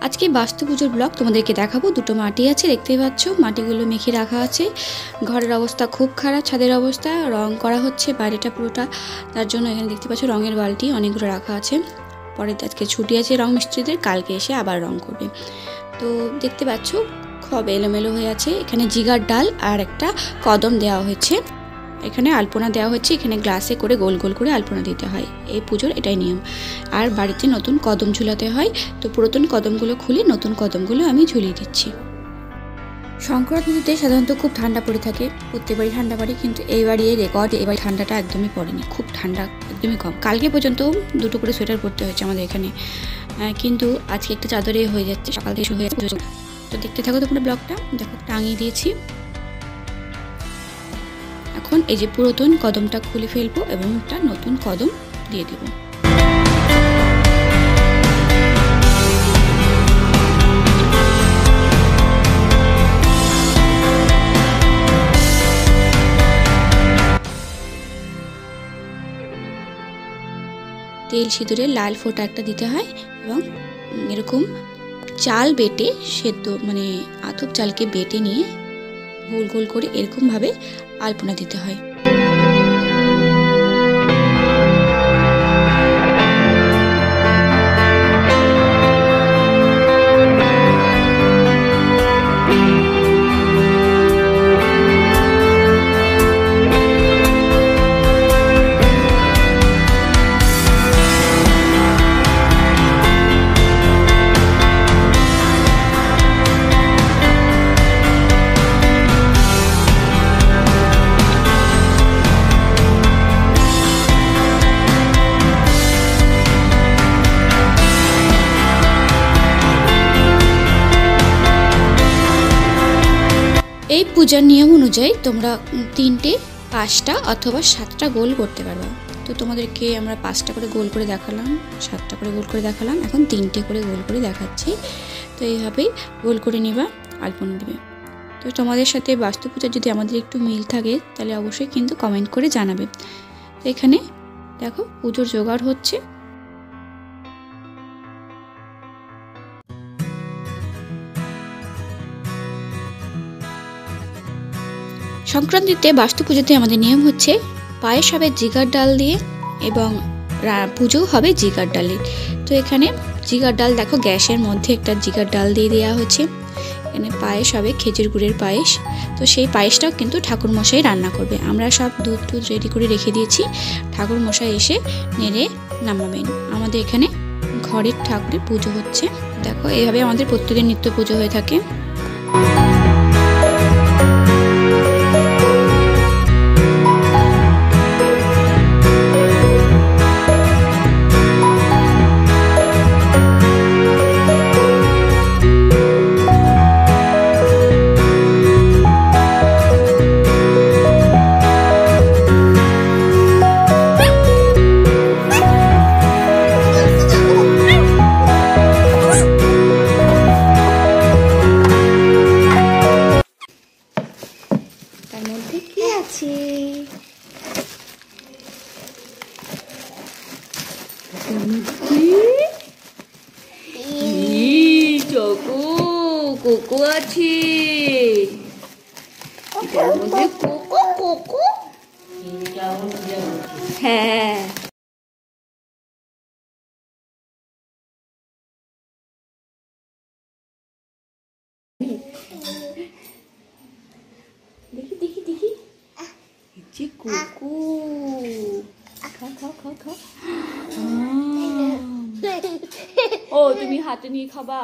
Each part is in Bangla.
আজকে বাস্তু পুজোর ব্লগ তোমাদেরকে দেখাবো। দুটো মাটি আছে, দেখতেই পাচ্ছ। মাটিগুলো মেখে রাখা আছে। ঘরের অবস্থা খুব খারাপ, ছাদের অবস্থা। রং করা হচ্ছে, বাইরেটা পুরোটা। তার জন্য এখানে দেখতে পাচ্ছ রঙের বালতি, অনেকগুলো রাখা আছে। পরে আজকে ছুটি আছে রং মিস্ত্রিদের, কালকে এসে আবার রং করবে। তো দেখতে পাচ্ছ, খব এলোমেলো হয়ে আছে। এখানে জিগার ডাল আর একটা কদম দেওয়া হয়েছে। এখানে আলপনা দেওয়া হচ্ছে এখানে গ্লাসে করে গোল গোল করে আলপনা দিতে হয়। এই পুজোর এটাই নিয়ম। আর বাড়িতে নতুন কদম ঝুলাতে হয়, তো পুরাতন কদমগুলো খুলে নতুন কদমগুলো আমি ঝুলিয়ে দিচ্ছি। সংক্রান্তিতে সাধারণত খুব ঠান্ডা পড়ে থাকে, প্রত্যেকবারই ঠান্ডা পড়ে, কিন্তু এইবারই এই রেকর্ড এবার ঠান্ডাটা একদমই পড়েনি, খুব ঠান্ডা, একদমই কম। কালকে পর্যন্ত দুটো করে সোয়েটার পরতে হয়েছে আমাদের এখানে। কিন্তু আজকে একটা চাদরে হয়ে যাচ্ছে, সকাল থেকে শুরু হয়ে যাচ্ছে। তো দেখতে থাকো তোমরা ব্লগটা, দেখো টাঙিয়ে দিয়েছি। এখন এই যে পুরাতন কদমটা খুলে ফেলব এবং একটা নতুন কদম দিয়ে দেব। তেল সিঁদুরে লাল ফোঁটা একটা দিতে হয় এবং এরকম চাল বেটে সেদ্ধ মানে আতপ চালকে বেটে নিয়ে গোল গোল করে এরকমভাবে আলপনা দিতে হয়। পূজার নিয়ম অনুযায়ী তোমরা তিনটে, পাঁচটা অথবা সাতটা গোল করতে পারবা। তো তোমাদেরকে আমরা পাঁচটা করে গোল করে দেখালাম, সাতটা করে গোল করে দেখালাম, এখন তিনটে করে গোল করে দেখাচ্ছি। তো এইভাবেই গোল করে নিবা, আলপনা দেবে। তো তোমাদের সাথে বাস্তু পূজার যদি আমাদের একটু মিল থাকে, তাহলে অবশ্যই কিন্তু কমেন্ট করে জানাবে। তো এখানে দেখো, পুজোর জোগাড় হচ্ছে। সংক্রান্তিতে বাস্তু পুজোতে আমাদের নিয়ম হচ্ছে পায়েস হবে জিগার ডাল দিয়ে এবং পুজো হবে জিগার ডালে। তো এখানে জিগার ডাল, দেখো গ্যাসের মধ্যে একটা জিগার ডাল দিয়ে দেওয়া হচ্ছে এখানে পায়েস হবে খেজুর গুড়ের পায়েস। তো সেই পায়েসটাও কিন্তু ঠাকুর মশাই রান্না করবে। আমরা সব দুধ টুধ রেডি করে রেখে দিয়েছি। ঠাকুর মশাই এসে নেড়ে নামাবেন। আমাদের এখানে ঘরের ঠাকুরের পুজো হচ্ছে। দেখো, এইভাবে আমাদের প্রত্যেকের নিত্য পুজো হয়ে থাকে। কোকো আছে। এটার কোকো কোকো। হ্যাঁ দেখি দেখি দেখি যে কোকো খাও খাও খাও খাও ও তুমি হাতে নিয়ে খাবা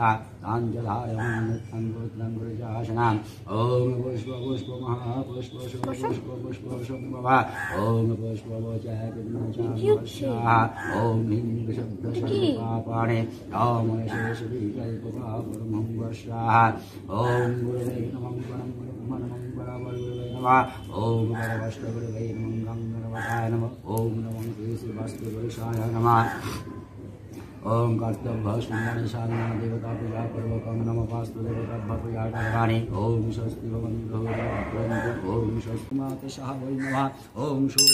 ताञ्जलायमान् ॐ पुष्प पुष्प महापुष्प पुष्प। पुष्प शम्भवा ॐ पुष्प वचाः ॐ हिं शब्दशब्दपाणे ॐ शेषविकल्पपापुरमं वर्षाः ॐ गुरुवे नमः परं गुरुमं बराबरगुरुवे नमः। ॐ परवष्टगुरुवे नमः गङ्गनवताय नमः ॐ नमः नमः। ओम कर्तव्य सुंदर साधना देवता पूजा पर्वकम नम वास्तु देवताभ्याणी ओम स्वस्ति ओम स्वस्ति मातशाह वै नमः। ओम शोक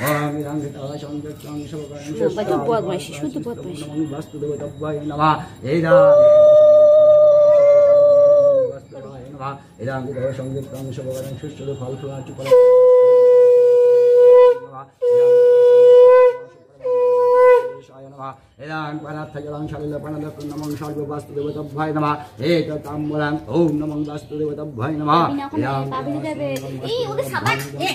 ॐ বাজা বদমাইশি, শুধু বদমাইশি। সংযুক্তাং শুভকরণ সুষ্ঠু ফল ফুলাচু এদাং পানার্থজলাং সলিলপণলকুন্নমং সর্ববাস্তুদেবতভ্যায় নমঃ। একতাম্বুলাং ওম নমঃ বাস্তুদেবতভ্যায় নমঃ। এদাং এই ওদের সাবান এ,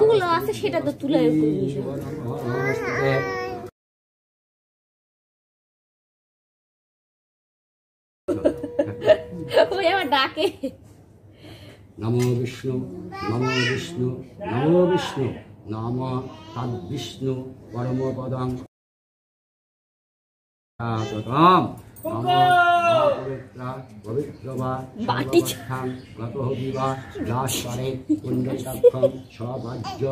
তুলো আছে সেটা তো তুলে ডাকে নমো বিষ্ণু নমো বিষ্ণু নমো বিষ্ণু নম তদ্বিষ্ণু পরমপদং ততম নম পবিত্র পবিত্রবা বাটি সর্ববস্থাং গতঃ সবাজ্য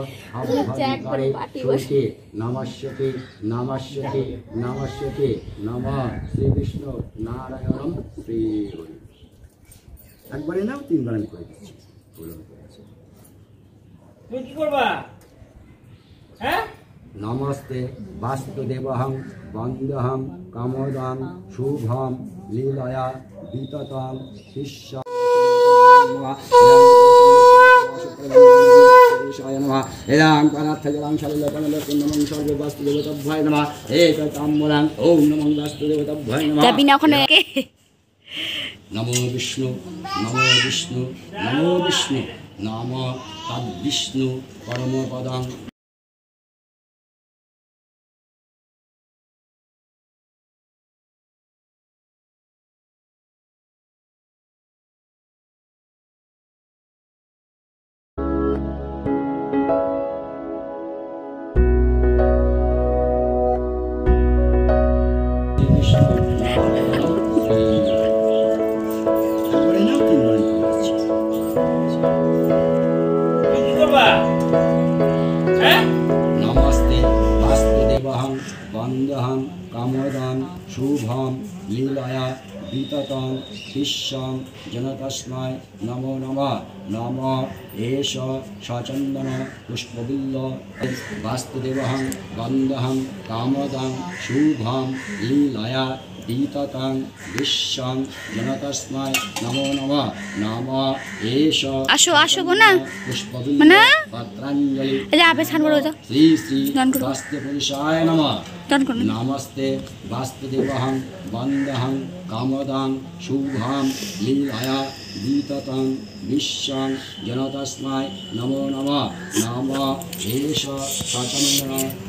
শুচি নমস্যতে নমস্যতে নমস্যতে নম শ্রী বিষ্ণু নারায়ণম শ্রী একবারে নাও তিনবার আমি করে দিচ্ছি। তুমি কি করবা? হ্যাঁ? নমস্তে বাস্তুদেবহং বন্দহং কামোদং শুভম লীলয়া বিততং শিষ্য ওখানে? নমো বিষ্ণু নম বিষ্ণু নম বিষ্ণু নাম বিষ্ণু তদ্বিষ্ণু পরমপদং লীলয়া বিততং বিশ্বং জনতস্মায় নমো নম নম এষ সচন্দন পুষ্পবিল্ল বাস্তুদেবহং বন্দহং কামদং শুভং লীলয়া বিততং বিশ্বং জনতস্মায় নমো নম নম এষ আসো, আসো না। পুষ্পবিল্ল শ্রী শ্রী। বাস্তে পুরুষায় নমঃ। নমস্তে বাস্তুদেবহং বন্দহং কামদাং শুভাং লীলায়া বিততং বিশ্বং জনতস্মায় নমো নম। নম এষ সচন্দন